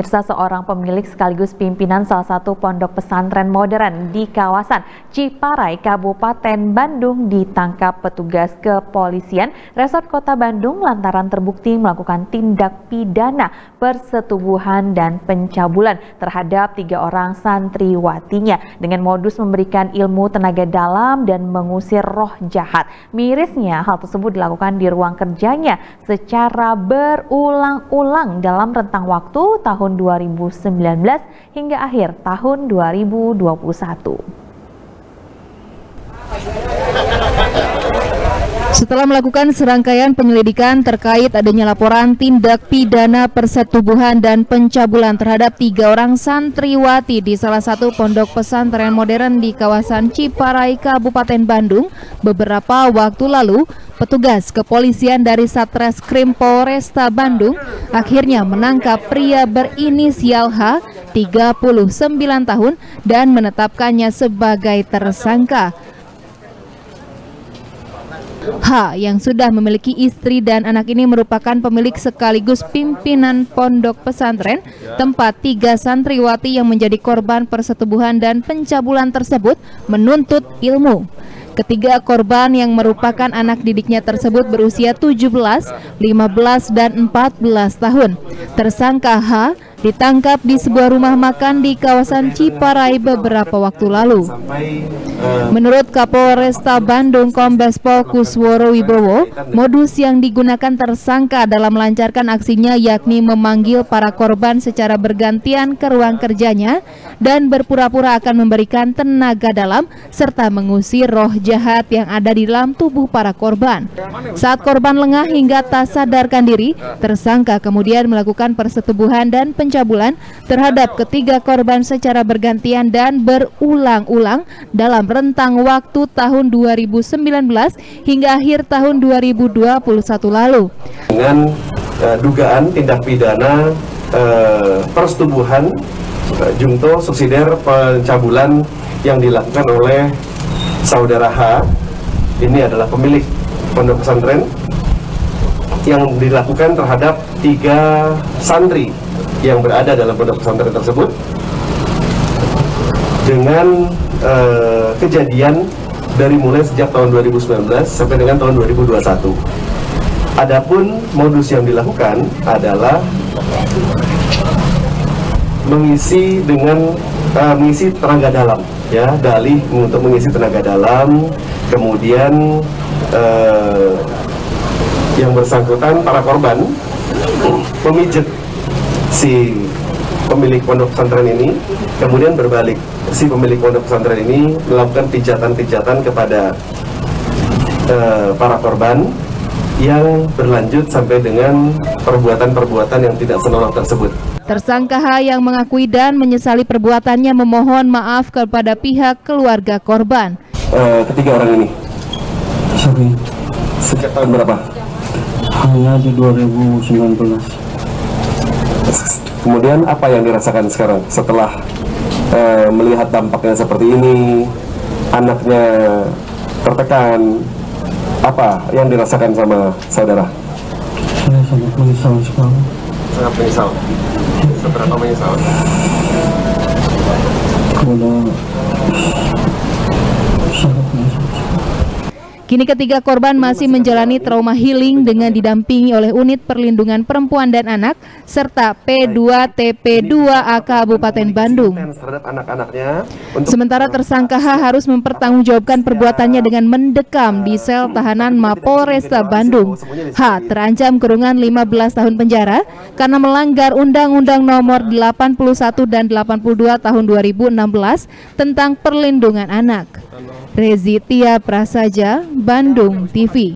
Mirsa seorang pemilik sekaligus pimpinan salah satu pondok pesantren modern di kawasan Ciparai, Kabupaten Bandung ditangkap petugas kepolisian Resort Kota Bandung lantaran terbukti melakukan tindak pidana persetubuhan dan pencabulan terhadap tiga orang santriwatinya dengan modus memberikan ilmu tenaga dalam dan mengusir roh jahat. Mirisnya hal tersebut dilakukan di ruang kerjanya secara berulang-ulang dalam rentang waktu tahun tahun 2019 hingga akhir tahun 2021. Setelah melakukan serangkaian penyelidikan terkait adanya laporan tindak pidana persetubuhan dan pencabulan terhadap tiga orang santriwati di salah satu pondok pesantren modern di kawasan Ciparai, Kabupaten Bandung, beberapa waktu lalu, petugas kepolisian dari Satreskrim Polresta Bandung akhirnya menangkap pria berinisial H, 39 tahun, dan menetapkannya sebagai tersangka. H yang sudah memiliki istri dan anak ini merupakan pemilik sekaligus pimpinan pondok pesantren tempat tiga santriwati yang menjadi korban persetubuhan dan pencabulan tersebut menuntut ilmu. Ketiga korban yang merupakan anak didiknya tersebut berusia 17, 15, dan 14 tahun. Tersangka H ditangkap di sebuah rumah makan di kawasan Ciparai beberapa waktu lalu. Menurut Kapolresta Bandung Kombes Pol Kusworo Wibowo, modus yang digunakan tersangka dalam melancarkan aksinya yakni memanggil para korban secara bergantian ke ruang kerjanya dan berpura-pura akan memberikan tenaga dalam serta mengusir roh jahat yang ada di dalam tubuh para korban. Saat korban lengah hingga tak sadarkan diri, tersangka kemudian melakukan persetubuhan dan penjelasan pencabulan terhadap ketiga korban secara bergantian dan berulang-ulang dalam rentang waktu tahun 2019 hingga akhir tahun 2021 lalu. Dengan uh, dugaan tindak pidana uh, persetubuhan uh, jungto subsidiar pencabulan yang dilakukan oleh saudara H ini adalah pemilik pondok pesantren yang dilakukan terhadap tiga santri yang berada dalam pondok pesantren tersebut dengan uh, kejadian dari mulai sejak tahun 2019 sampai dengan tahun 2021. Adapun modus yang dilakukan adalah mengisi dengan uh, mengisi tenaga dalam ya dalih untuk mengisi tenaga dalam kemudian uh, yang bersangkutan para korban memijat si pemilik pondok pesantren ini kemudian berbalik si pemilik pondok pesantren ini melakukan pijatan-pijatan kepada uh, para korban yang berlanjut sampai dengan perbuatan-perbuatan yang tidak senonoh tersebut. Tersangka H yang mengakui dan menyesali perbuatannya memohon maaf kepada pihak keluarga korban. Uh, ketiga orang ini. Sorry. Sejak tahun berapa? Hanya di 2019. Kemudian apa yang dirasakan sekarang setelah uh, melihat dampaknya seperti ini, anaknya tertekan, apa yang dirasakan sama saudara? Saya sangat menyesal sekali. Sangat menyesal. Seberapa menyesal? Kemudian Kini ketiga korban masih menjalani trauma healing dengan didampingi oleh Unit Perlindungan Perempuan dan Anak serta P2TP2A Kabupaten Bandung. Sementara tersangka H harus mempertanggungjawabkan perbuatannya dengan mendekam di sel tahanan Mapolresta Bandung. H terancam kurungan 15 tahun penjara karena melanggar Undang-Undang Nomor 81 dan 82 Tahun 2016 tentang perlindungan anak. Rezi Tia Prasaja, Bandung TV.